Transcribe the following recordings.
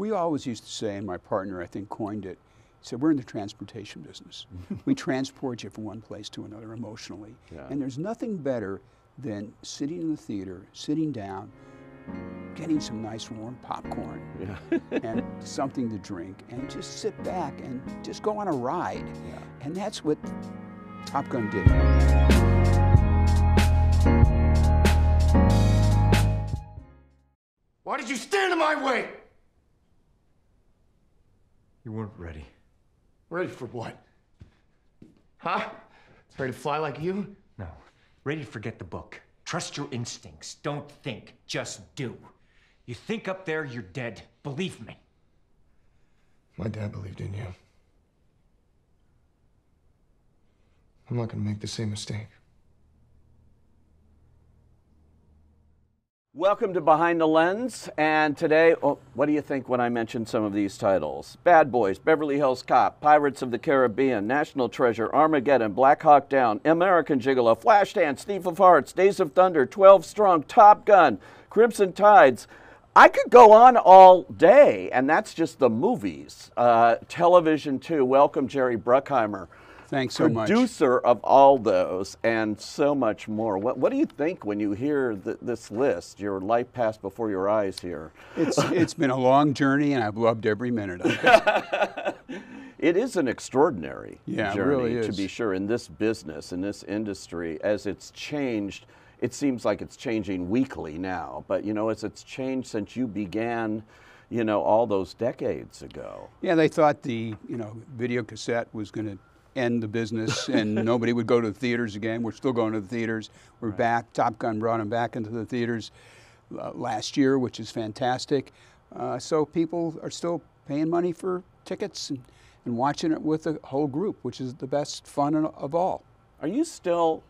We always used to say, and my partner, I think, coined it. He said, "We're in the transportation business. we transport you from one place to another emotionally, Yeah. and there's nothing better than sitting in the theater, sitting down, getting some nice warm popcorn." Yeah. and something to drink and just sit back and just go on a ride. Yeah. And that's what Top Gun did. Why did you stand in my way? You weren't ready. Ready for what? Huh? Ready to fly like you? No. Ready to forget the book. Trust your instincts. Don't think, just do. You think up there, you're dead. Believe me. My dad believed in you. I'm not gonna make the same mistake. Welcome to Behind the Lens. And today, oh, what do you think when I mention some of these titles? Bad Boys, Beverly Hills Cop, Pirates of the Caribbean, National Treasure, Armageddon, Black Hawk Down, American Gigolo, Flashdance, Thief of Hearts, Days of Thunder, 12 Strong, Top Gun, Crimson Tides. I could go on all day, and that's just the movies. Uh, television, too. Welcome, Jerry Bruckheimer. Thanks so much. Producer of all those and so much more. What, what do you think when you hear th- this list? Your life passed before your eyes here. It's, it's been a long journey and I've loved every minute of it. It is an extraordinary Yeah, journey, really to be sure, in this business, in this industry, as it's changed. It seems like it's changing weekly now, but you know, as it's changed since you began, you know, all those decades ago. yeah, they thought the you know video cassette was going to end the business and nobody would go to the theaters again. We're still going to the theaters. We're back. Top Gun brought them back into the theaters uh, last year, which is fantastic. Uh, so people are still paying money for tickets and, and watching it with a whole group, which is the best fun of- of all. Are you still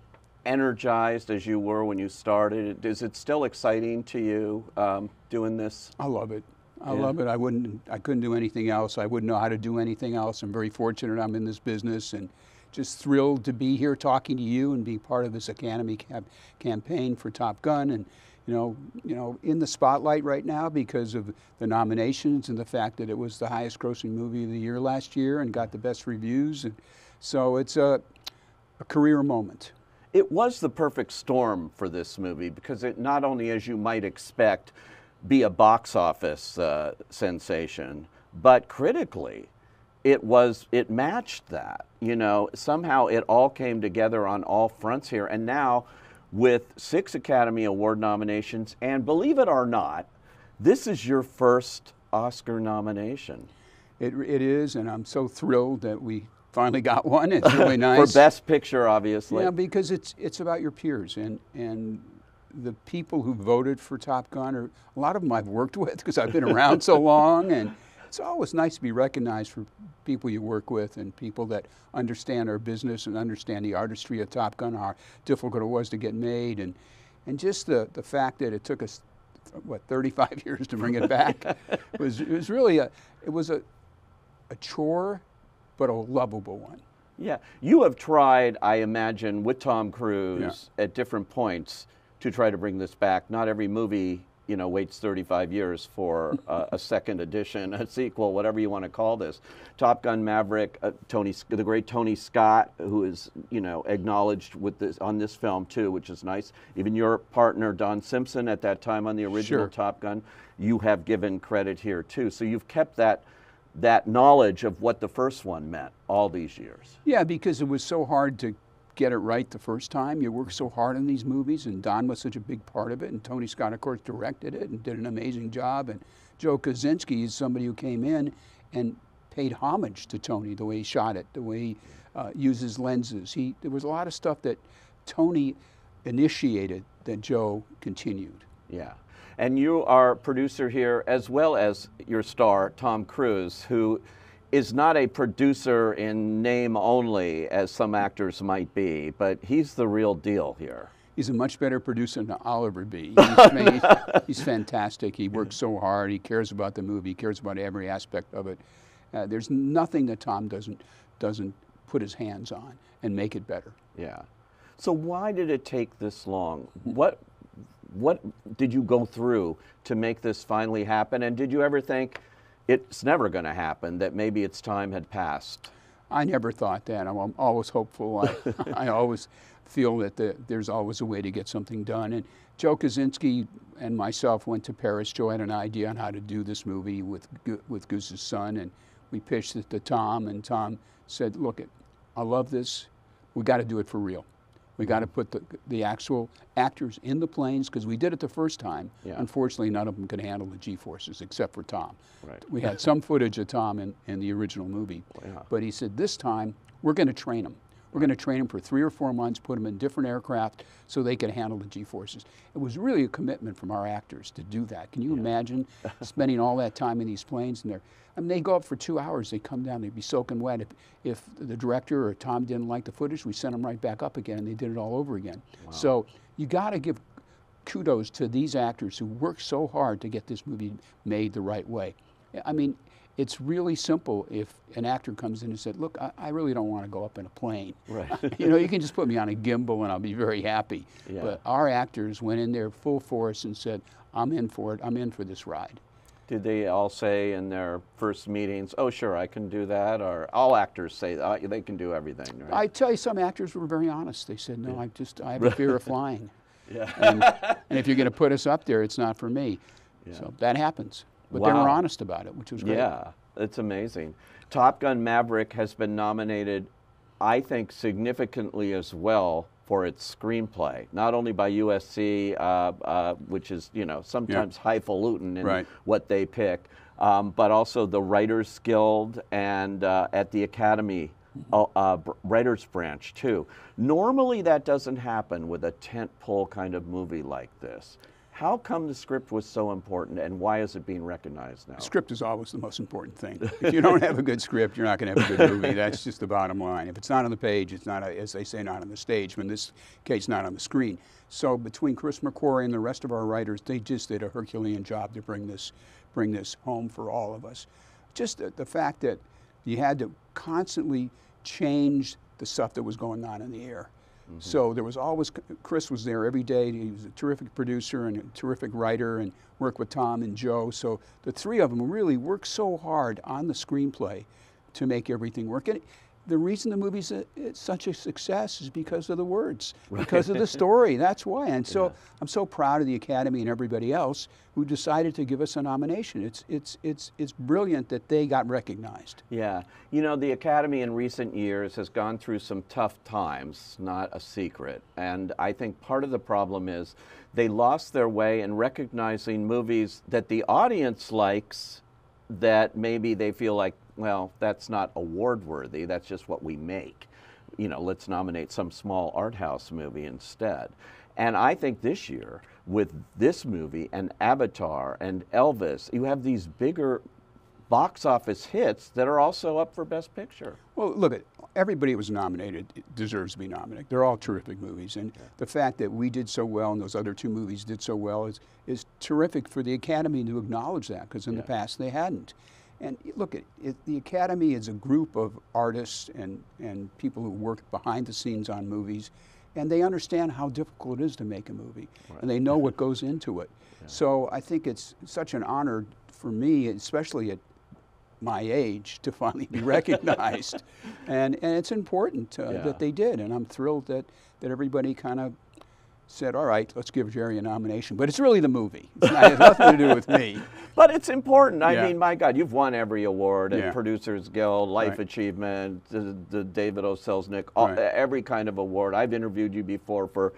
energized as you were when you started? Is it still exciting to you um, doing this? I love it. I Yeah. love it. I wouldn't. I couldn't do anything else. I wouldn't know how to do anything else. I'm very fortunate. I'm in this business and just thrilled to be here talking to you and be part of this Academy cam- campaign for Top Gun and. You know, you know, in the spotlight right now because of the nominations and the fact that it was the highest-grossing movie of the year last year and got the best reviews, and so it's a, a career moment. It was the perfect storm for this movie because it not only, as you might expect, be a box office uh, sensation, but critically, it was it matched that. You know, somehow it all came together on all fronts here, and now with six Academy Award nominations, and believe it or not, this is your first Oscar nomination It, it is, and I'm so thrilled that we finally got one. It's really nice. for Best Picture, obviously. Yeah, because it's it's about your peers and and the people who voted for Top Gun are a lot of them I've worked with because I've been around so long, and it's always nice to be recognized for people you work with and people that understand our business and understand the artistry of Top Gun, how difficult it was to get made, and and just the the fact that it took us what 35 years to bring it back was it was really a it was a a chore, but a lovable one. Yeah, you have tried, I imagine, with Tom Cruise at different points to try to bring this back. Not every movie, you know, waits 35 years for uh, a second edition, a sequel, whatever you want to call this. Top Gun Maverick, uh, Tony, the great Tony Scott, who is, you know, acknowledged with this on this film too, which is nice. Even your partner Don Simpson at that time on the original Sure. Top Gun, you have given credit here too. So you've kept that that knowledge of what the first one meant all these years. Yeah, because it was so hard to get it right the first time. You work so hard on these movies, and Don was such a big part of it, and Tony Scott, of course, directed it and did an amazing job. And Joe Kosinski is somebody who came in and paid homage to Tony, the way he shot it, the way he uh, uses lenses. He there was a lot of stuff that Tony initiated that Joe continued. Yeah. And you are producer here as well as your star, Tom Cruise, who is not a producer in name only, as some actors might be, but he's the real deal here. He's a much better producer than Oliver B. He's, he's, he's fantastic. He works so hard. He cares about the movie. He cares about every aspect of it. Uh, there's nothing that Tom doesn't doesn't put his hands on and make it better. Yeah. So why did it take this long? What what did you go through to make this finally happen? And did you ever think it's never going to happen, that maybe its time had passed. I never thought that. I'm, I'm always hopeful. I, I always feel that the, there's always a way to get something done. And Joe Kosinski and myself went to Paris. Joe had an idea on how to do this movie with with Goose's son, and we pitched it to Tom. And Tom said, "Look, it, I love this. We got to do it for real. We got to put the, the actual actors in the planes because we did it the first time. Yeah. Unfortunately, none of them could handle the G forces except for Tom. Right. We had some footage of Tom in, in the original movie, but he said this time we're going to train them. We're going to train them for three or four months, put them in different aircraft so they can handle the G forces. It was really a commitment from our actors to do that. Can you imagine spending all that time in these planes and they're I mean, they go up for two hours. They come down. They'd be soaking wet. If, if the director or Tom didn't like the footage, we sent them right back up again, and they did it all over again. So you got to give kudos to these actors who worked so hard to get this movie made the right way. I mean, it's really simple if an actor comes in and said, "Look, I, I really don't want to go up in a plane. Right. you know, you can just put me on a gimbal and I'll be very happy." Yeah. But our actors went in there full force and said, "I'm in for it. I'm in for this ride." Did they all say in their first meetings, "Oh, sure, I can do that," or all actors say uh, they can do everything? Right? I tell you, some actors were very honest. They said, "No, I just I have a fear of flying, yeah. and, and if you're going to put us up there, it's not for me." So that happens. But they were honest about it, which was great. Yeah, it's amazing. Top Gun Maverick has been nominated, I think, significantly as well for its screenplay, not only by USC, uh, uh, which is you know sometimes highfalutin in Right. what they pick, um, but also the Writers Guild and uh, at the Academy. Uh, uh, writers branch too. Normally that doesn't happen with a tentpole kind of movie like this. How come the script was so important, and why is it being recognized now? Script is always the most important thing. If you don't have a good script, you're not going to have a good movie. That's just the bottom line. If it's not on the page, it's not, as they say, not on the stage. But in this case, not on the screen. So between Chris McQuarrie and the rest of our writers, they just did a Herculean job to bring this, bring this home for all of us. Just the, the fact that you had to constantly change the stuff that was going on in the air. Mm-hmm. So there was always Chris was there every day. He was a terrific producer and a terrific writer, and worked with Tom and Joe. So the three of them really worked so hard on the screenplay to make everything work. And the reason the movie's a, it's such a success is because of the words, because of the story. That's why. And so I'm so proud of the Academy and everybody else who decided to give us a nomination. It's it's it's it's brilliant that they got recognized. Yeah. You know, the Academy in recent years has gone through some tough times, not a secret. And I think part of the problem is they lost their way in recognizing movies that the audience likes that maybe they feel like, well, that's not award worthy, that's just what we make. You know, let's nominate some small art house movie instead. And I think this year, with this movie and Avatar and Elvis, you have these bigger box office hits that are also up for Best Picture. Well, look at everybody that was nominated deserves to be nominated. They're all terrific movies, and the fact that we did so well and those other two movies did so well is is terrific for the Academy to acknowledge that because in the past they hadn't. And look at it, the Academy is a group of artists and and people who work behind the scenes on movies, and they understand how difficult it is to make a movie, and they know what goes into it. So I think it's such an honor for me, especially at my age to finally be recognized. and, and it's important uh, Yeah. that they did. And I'm thrilled that, that everybody kind of said, all right, let's give Jerry a nomination. But it's really the movie. It's not, it has nothing to do with me. But it's important. I Yeah. mean, my God, you've won every award at Yeah. Producers Guild, Life Right. Achievement, the, the David O. Selznick, all, Right. every kind of award. I've interviewed you before for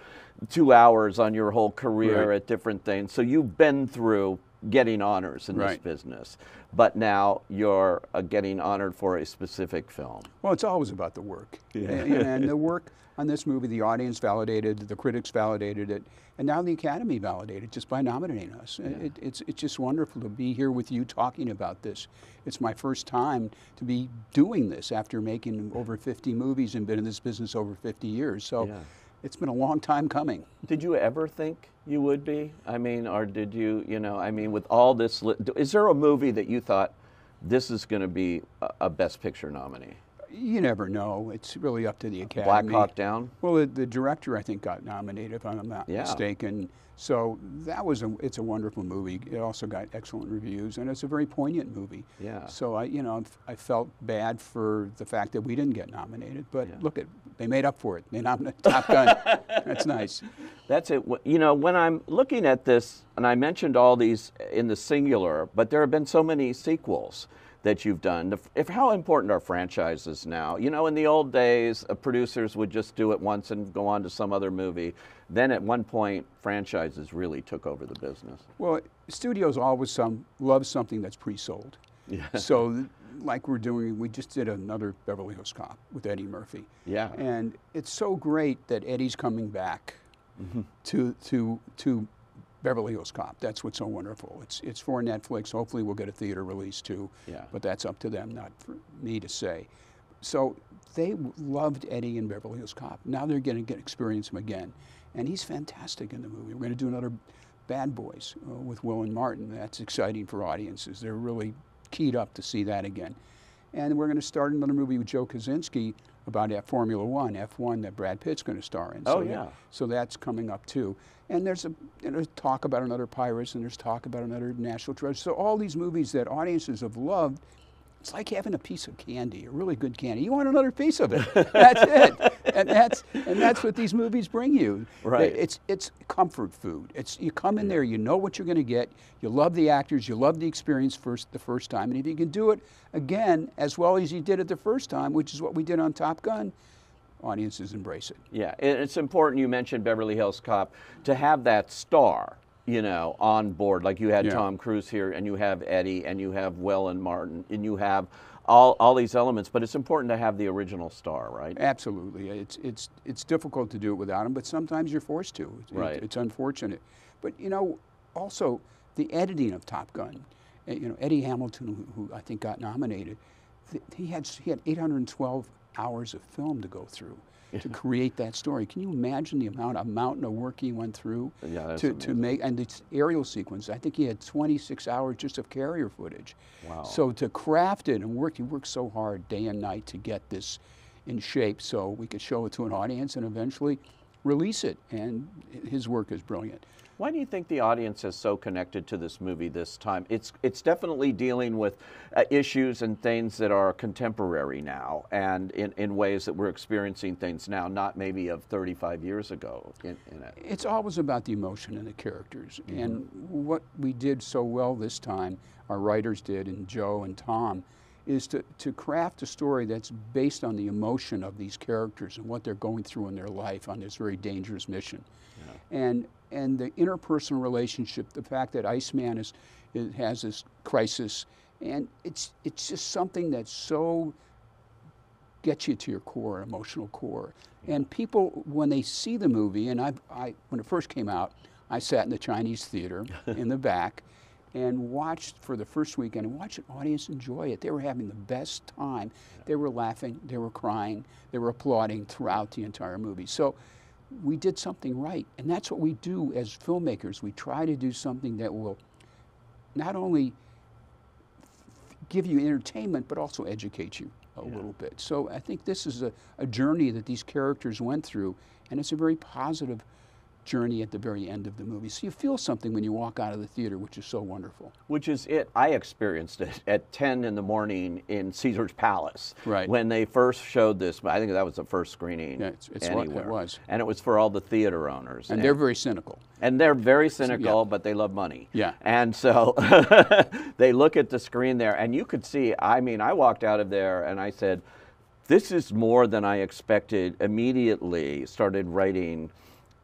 two hours on your whole career Right. at different things. So you've been through getting honors in this business. But now you're uh, getting honored for a specific film. Well, it's always about the work. And, and the work on this movie, the audience validated, the critics validated it, and now the Academy validated it just by nominating us. It, it's, it's just wonderful to be here with you talking about this. It's my first time to be doing this after making over 50 movies and been in this business over 50 years. So Yeah. It's been a long time coming. Did you ever think you would be? I mean, or did you, you know, I mean, with all this, is there a movie that you thought this is going to be a, Best Picture nominee? You never know. It's really up to the academy. Black. Hawk Down. Well, the, the director I think got nominated, if I'm not Yeah. mistaken. So that was a it's a wonderful movie. It also got excellent reviews, and it's a very poignant movie. Yeah. So I you know I felt bad for the fact that we didn't get nominated, but Yeah. look at they made up for it. They nominated Top Gun. That's nice. That's it. You know, when I'm looking at this, and I mentioned all these in the singular, but there have been so many sequels that you've done. If how important are franchises now? You know, in the old days, uh, producers would just do it once and go on to some other movie. Then at one point, franchises really took over the business. Well, studios always some love something that's pre-sold. Yeah. So, like we're doing, we just did another Beverly Hills Cop with Eddie Murphy. Yeah. And it's so great that Eddie's coming back Mm-hmm. to to to Beverly Hills Cop. That's what's so wonderful. It's it's for Netflix. Hopefully, we'll get a theater release too. Yeah. But that's up to them, not for me to say. So they loved Eddie in Beverly Hills Cop. Now they're going to get experience him again, and he's fantastic in the movie. We're going to do another Bad Boys uh, with Will and Martin. That's exciting for audiences. They're really keyed up to see that again. And we're going to start another movie with Joe Kosinski about F- Formula One, F1 that Brad Pitt's going to star in. Oh, so that- yeah. so that's coming up too. And there's a you know, talk about another Pirates, and there's talk about another National Treasure. So all these movies that audiences have loved, it's like having a piece of candy, a really good candy. You want another piece of it. That's it. And that's and that's what these movies bring you. Right. It's it's comfort food. It's you come in there, you know what you're going to get. You love the actors, you love the experience first the first time, and if you can do it again as well as you did it the first time, which is what we did on Top Gun, audiences embrace it. Yeah, and it's important you mentioned Beverly Hills Cop to have that star, you know, on board. Like you had Yeah. Tom Cruise here, and you have Eddie, and you have Will and Martin, and you have all, all these elements. But it's important to have the original star, right? Absolutely, it's it's it's difficult to do it without him, but sometimes you're forced to. It- Right. it's unfortunate, but you know, also the editing of Top Gun. uh, You know, Eddie Hamilton, who, who I think got nominated, he had he had 812 hours of film to go through to create that story. Can you imagine the amount a mountain of work he went through Yeah, to, to make and the aerial sequence? I think he had 26 hours just of carrier footage. Wow. So to craft it and work, he worked so hard day and night to get this in shape so we could show it to an audience and eventually release it. And his work is brilliant. Why do you think the audience is so connected to this movie this time? It's it's definitely dealing with uh, issues and things that are contemporary now, and in, in ways that we're experiencing things now, not maybe of 35 years ago. In, in it. It's always about the emotion and the characters. And what we did so well this time, our writers did, and Joe and Tom, is to, to craft a story that's based on the emotion of these characters and what they're going through in their life on this very dangerous mission. And, and the interpersonal relationship, the fact that Iceman is, is, has this crisis, and it's, it's just something that's so gets you to your core, emotional core. And people, when they see the movie, and I, I, when it first came out, I sat in the Chinese theater in the back and watched for the first weekend and watched an audience enjoy it. They were having the best time. They were laughing, they were crying, they were applauding throughout the entire movie. So we did something right. And that's what we do as filmmakers. We try to do something that will not only give you entertainment, but also educate you a little bit. So I think this is a, a journey that these characters went through, and it's a very positive journey at the very end of the movie. So you feel something when you walk out of the theater, which is so wonderful. Which is it. I experienced it at 10 in the morning in Caesar's Palace. Right. When they first showed this, I think that was the first screening Yeah, it's- it's what it was. And it was for all the theater owners. And they're very cynical. and they're very cynical, yeah. but they love money. Yeah. And so they look at the screen there, and you could see. I mean, I walked out of there and I said, "This is more than I expected." Immediately started writing.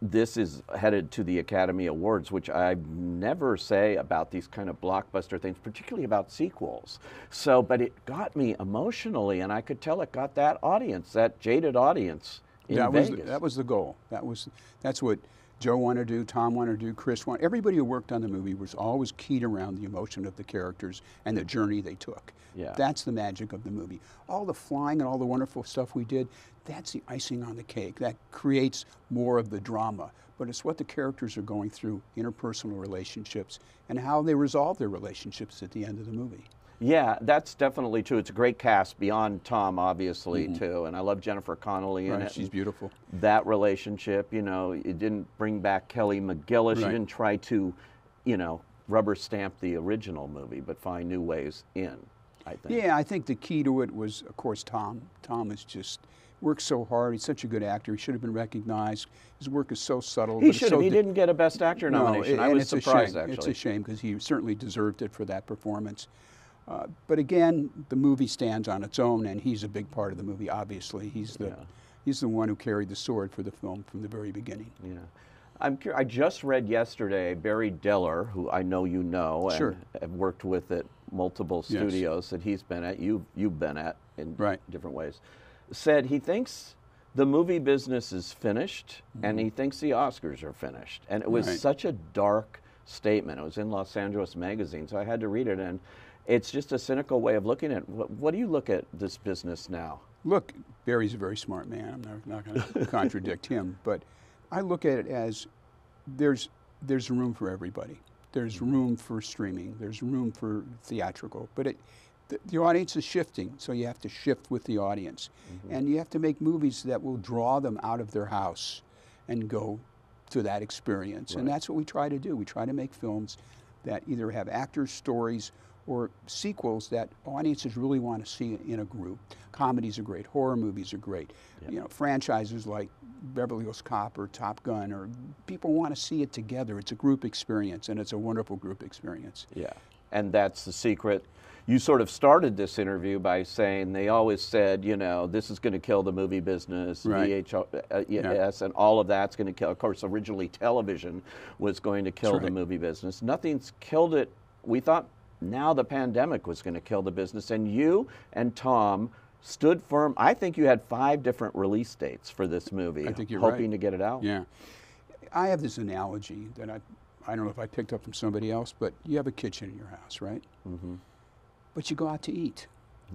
This is headed to the Academy Awards, which I never say about these kind of blockbuster things, particularly about sequels. So, but it got me emotionally, and I could tell it got that audience, that jaded audience in that Vegas. the, that was the goal. That was that's what Joe wanted to do, Tom wanted to do, Chris wanted. Everybody who worked on the movie was always keyed around the emotion of the characters and the journey they took. Yeah. That's the magic of the movie. All the flying and all the wonderful stuff we did, that's the icing on the cake. That creates more of the drama. But it's what the characters are going through, interpersonal relationships, and how they resolve their relationships at the end of the movie. Yeah, that's definitely true. It's a great cast beyond Tom, obviously, mm-hmm. too. And I love Jennifer Connelly in. Right, it. she's beautiful. That relationship, you know, it didn't bring back Kelly McGillis. You didn't try to, you know, rubber stamp the original movie, but find new ways in, I think. Yeah, I think the key to it was, of course, Tom. Tom is just works so hard. He's such a good actor. He should have been recognized. His work is so subtle. He should so have. He di- didn't get a Best Actor No, nomination. a- I and was surprised, actually. It's a shame because he certainly deserved it for that performance. Uh, but again, the movie stands on its own, and he's a big part of the movie. Obviously, he's the Yeah. he's the one who carried the sword for the film from the very beginning. Yeah. I'm cur- I just read yesterday Barry Diller, who I know you know and Sure. have worked with at multiple Yes. studios that he's been at, you've, you've been at in Right. different ways, said he thinks the movie business is finished and he thinks the Oscars are finished. And it was Mm-hmm. Right. such a dark statement. It was in Los Angeles Magazine, so I had to read it. And it's just a cynical way of looking at it. What, what do you look at this business now? Look, Barry's a very smart man. I'm not, not going to contradict him, but I look at it as there's there's room for everybody. There's mm-hmm. room for streaming. There's room for theatrical, but it the, the audience is shifting, so you have to shift with the audience, mm-hmm. and you have to make movies that will draw them out of their house and go to that experience. And that's what we try to do. We try to make films that either have actors' stories or sequels that audiences really want to see in a group. Comedies are great, horror movies are great. You know, franchises like Beverly Hills Cop or Top Gun, or people want to see it together. It's a group experience, and it's a wonderful group experience. Yeah, and that's the secret. You sort of started this interview by saying they always said, you know, this is going to kill the movie business, Right. VHS, uh, and all of that's going to kill. Of course, originally television was going to kill That's the movie business. Nothing's killed it. We thought now the pandemic was going to kill the business, and you and Tom stood firm. I think you had five different release dates for this movie, I think you're hoping right. to get it out. Yeah. I have this analogy that I, I don't know if I picked up from somebody else, but you have a kitchen in your house, right? Mm-hmm. But you go out to eat.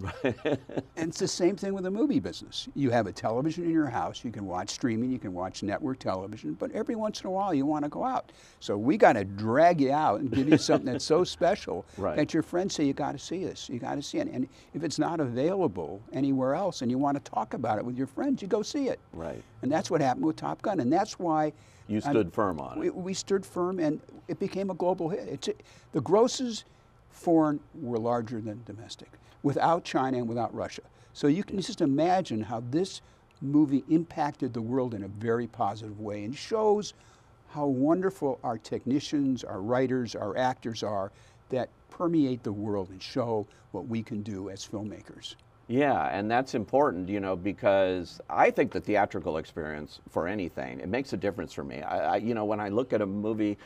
and it's the same thing with the movie business. You have a television in your house, you can watch streaming, you can watch network television, but every once in a while you want to go out. So we got to drag you out and give you something that's so special Right. that your friends say, you got to see this, you got to see it. And if it's not available anywhere else and you want to talk about it with your friends, you go see it. Right. And that's what happened with Top Gun. And that's why You I'm- stood firm on we, it. we stood firm, and it became a global hit. It's, the grosses foreign were larger than domestic, without China and without Russia. So you can just imagine how this movie impacted the world in a very positive way and shows how wonderful our technicians, our writers, our actors are that permeate the world and show what we can do as filmmakers. Yeah, and that's important, you know, because I think the theatrical experience for anything it makes a difference for me. I, I, you know, when I look at a movie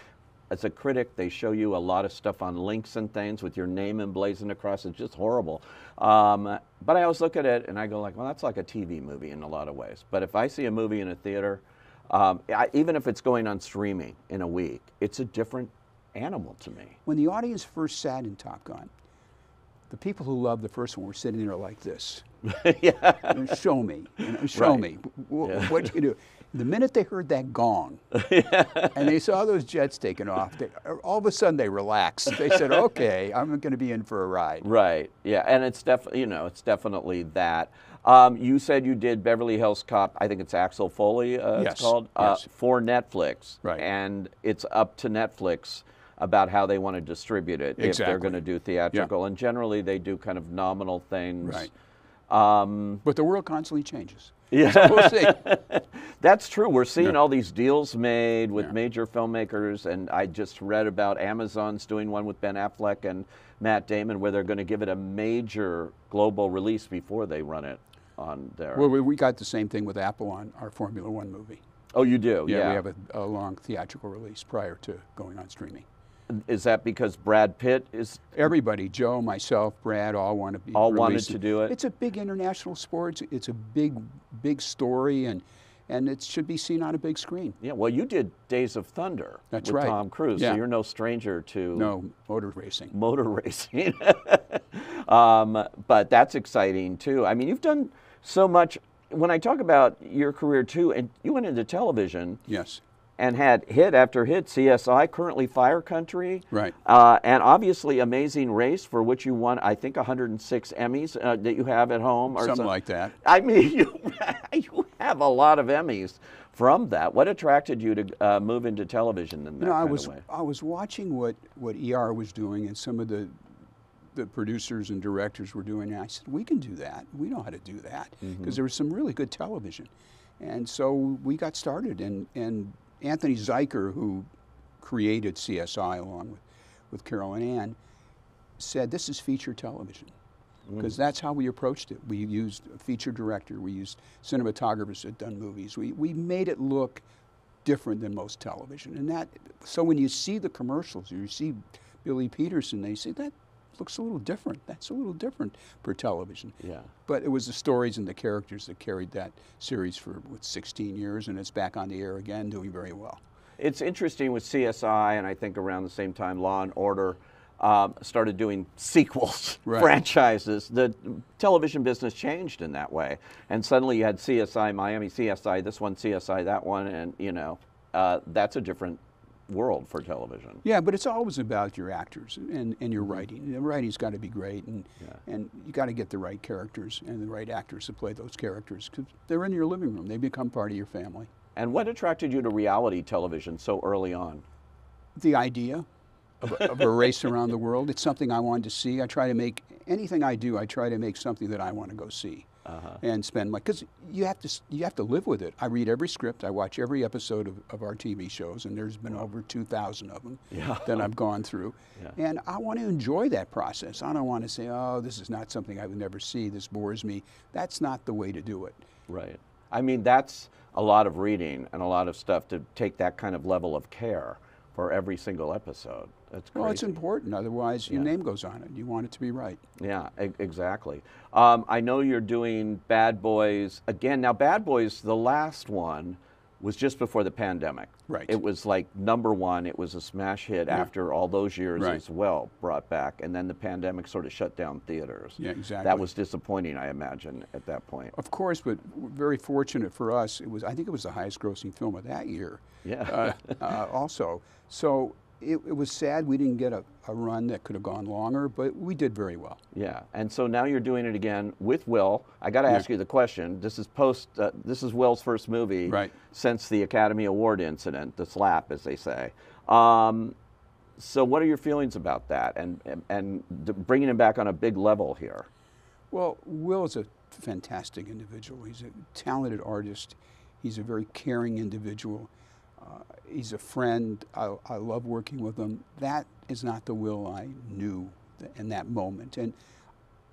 as a critic, they show you a lot of stuff on links and things with your name emblazoned across. It's just horrible. Um, but I always look at it and I go like, well, that's like a TV movie in a lot of ways. But if I see a movie in a theater, um, I, even if it's going on streaming in a week, it's a different animal to me. When the audience first sat in Top Gun, the people who loved the first one were sitting there like this. yeah. Show me, you know, show Right. me. W- What you do? The minute they heard that gong, and they saw those jets taking off, they, all of a sudden they relaxed. They said, "Okay, I'm going to be in for a ride." Right. Yeah, and it's definitely you know it's definitely that. Um, you said you did Beverly Hills Cop. I think it's Axel Foley. Uh, Yes, It's called uh, yes. for Netflix. Right. And it's up to Netflix about how they want to distribute it exactly. if they're going to do theatrical. And generally they do kind of nominal things. Right. Um, But the world constantly changes. Yeah. So we'll see. That's true. We're seeing Yeah. all these deals made with Yeah. major filmmakers, and I just read about Amazon's doing one with Ben Affleck and Matt Damon, where they're going to give it a major global release before they run it on their. Well, we, we got the same thing with Apple on our Formula One movie. oh, you do? Yeah. we have a, a long theatrical release prior to going on streaming. Is that because Brad Pitt is? Everybody, Joe, myself, Brad, all want to be. All wanted to do it? It's a big international sport. It's, it's a big, big story, and and it should be seen on a big screen. Yeah. Well, you did Days of Thunder That's with right. Tom Cruise, Yeah. so you're no stranger to No motor racing. motor racing. um, but that's exciting too. I mean, you've done so much. When I talk about your career too, and you went into television, Yes. And had hit after hit. CSI, currently Fire Country, Right. Uh, and obviously Amazing Race, for which you won, I think, 106 Emmys uh, that you have at home, or Something some- like that. I mean, you, you have a lot of Emmys from that. What attracted you to uh, move into television in that You know, I was? I was watching what what ER was doing and some of the the producers and directors were doing. And I said, we can do that. We know how to do that because Mm-hmm. there was some really good television, and so we got started. And and Anthony Zuiker, who created CSI along with with Carol and Ann, said this is feature television mm. because that's how we approached it. We used a feature director, we used cinematographers that had done movies. We, we made it look different than most television. And that, so when you see the commercials, you see Billy Petersen, they say that looks a little different. That's a little different for television. Yeah. But it was the stories and the characters that carried that series for what, 16 years, and it's back on the air again, doing very well. It's interesting with CSI, and I think around the same time, Law and Order um, started doing sequels, Right. franchises. The television business changed in that way, and suddenly you had CSI Miami, CSI this one, CSI that one, and you know uh, that's a different world for television. Yeah, but it's always about your actors and, and your mm-hmm. writing. The writing's got to be great, and and you got to get the right characters and the right actors to play those characters because they're in your living room. They become part of your family. And what attracted you to reality television so early on? The idea of, a- of a race around the world, it's something I wanted to see. I try to make anything I do. I try to make something that I want to go see. Uh-huh. And spend my because you have to you have to live with it. I read every script. I watch every episode of, of our TV shows, and there's been over two thousand of them that I've gone through. And I want to enjoy that process. I don't want to say, oh, this is not something I would never see. This bores me. That's not the way to do it. Right. I mean, that's a lot of reading and a lot of stuff to take that kind of level of care for every single episode. That's crazy. Well, it's important. Otherwise, your Yeah. name goes on it. You want it to be right. Yeah, e- exactly. Um, I know you're doing Bad Boys again. Now, Bad Boys, the last one, was just before the pandemic. Right. It was like number one. It was a smash hit after all those years Right. as well, brought back. And then the pandemic sort of shut down theaters. Yeah, exactly. That was disappointing, I imagine, at that point. Of course, but very fortunate for us, it was. I think it was the highest-grossing film of that year. Yeah. Uh, uh, also, so it, it was sad we didn't get a, a run that could have gone longer, but we did very well. Yeah, and so now you're doing it again with Will. I got to ask you the question. This is post. Uh, this is Will's first movie Right. since the Academy Award incident, the slap, as they say. Um, so, what are your feelings about that, and and, and bringing him back on a big level here? Well, Will is a fantastic individual. He's a talented artist. He's a very caring individual. Uh, he's a friend. I, I love working with him. That is not the Will I knew in that moment. And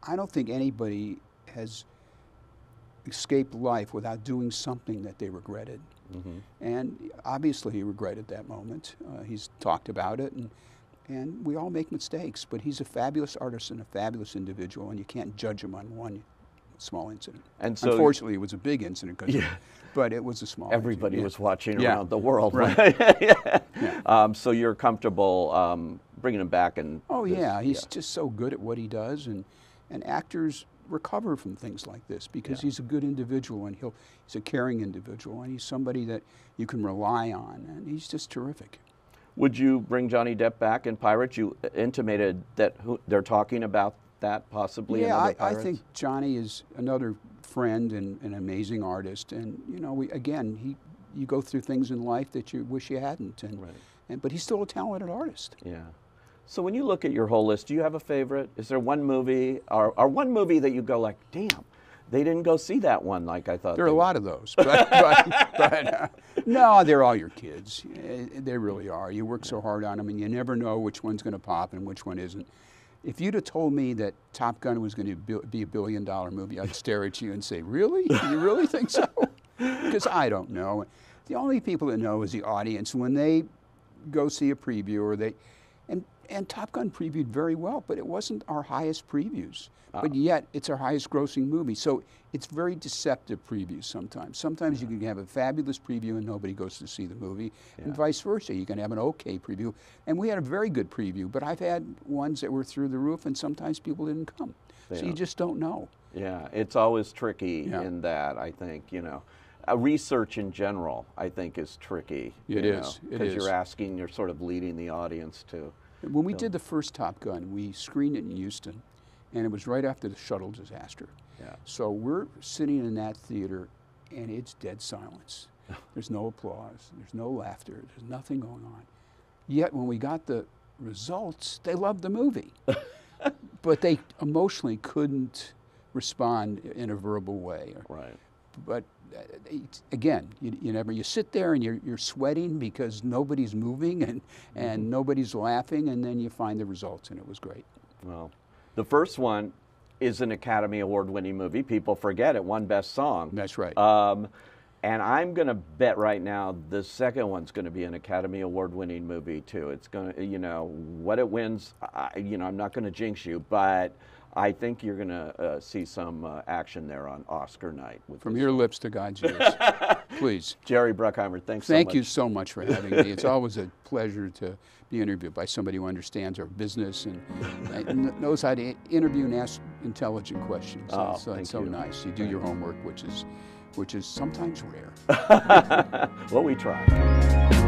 I don't think anybody has escaped life without doing something that they regretted. And obviously, he regretted that moment. Uh, he's talked about it, and and we all make mistakes. But he's a fabulous artist and a fabulous individual, and you can't judge him on one small incident. And so- unfortunately, it was a big incident, 'cause- but it was a small. Everybody incident, yeah. was watching Yeah. around the world. Right. yeah. Um, so you're comfortable um, bringing him back and. Oh this- yeah, he's just so good at what he does, and and actors recover from things like this because he's a good individual and he'll he's a caring individual and he's somebody that you can rely on, and he's just terrific. Would you bring Johnny Depp back in Pirates? You intimated that who, they're talking about that possibly. Yeah, I, I think Johnny is another friend and an amazing artist, and you know, we, again, he you go through things in life that you wish you hadn't, and, Right. and but he's still a talented artist. Yeah. So when you look at your whole list, do you have a favorite? Is there one movie or, or one movie that you go like, damn, they didn't go see that one like I thought? There are a would." lot of those, but, but, but uh, no, they're all your kids. Eh, They really are. You work so hard on them, and you never know which one's going to pop and which one isn't. If you'd have told me that Top Gun was going to be a billion dollar movie, I'd stare at you and say, Really? You really think so? Because I don't know. The only people that know is the audience. When they go see a preview or they, and, Top Gun previewed very well, but it wasn't our highest previews. But yet, it's our highest grossing movie. So it's very deceptive previews sometimes. Sometimes you can have a fabulous preview and nobody goes to see the movie, and vice versa. You can have an okay preview. And we had a very good preview, but I've had ones that were through the roof, and sometimes people didn't come. so you don't. just don't know. Yeah, it's always tricky Yeah. in that, I think, you know. uh, research in general, I think, is tricky. It you is, because you're asking, you're sort of leading the audience to. When we did the first Top Gun, we screened it in Houston, and it was right after the shuttle disaster. Yeah. So we're sitting in that theater, and it's dead silence. There's no applause. There's no laughter. There's nothing going on. Yet when we got the results, they loved the movie, but they emotionally couldn't respond in a verbal way. Right. But again, you, you never you sit there and you're, you're sweating because nobody's moving and, and nobody's laughing, and then you find the results, and it was great. Well, the first one is an Academy Award winning movie. People forget it won Best Song. That's right. Um, and I'm going to bet right now the second one's going to be an Academy Award winning movie too. It's going to, you know, what it wins, I, you know, I'm not going to jinx you, but I think you're going to uh, see some uh, action there on Oscar night. With From your lips to God's ears. Please. Jerry Bruckheimer, thanks so Thank much. you so much for having me. It's always a pleasure to be interviewed by somebody who understands our business and, knows how to interview and ask intelligent questions. Oh, it's, uh, thank it's so you. nice. You do your homework, which is, which is sometimes rare. well, we try.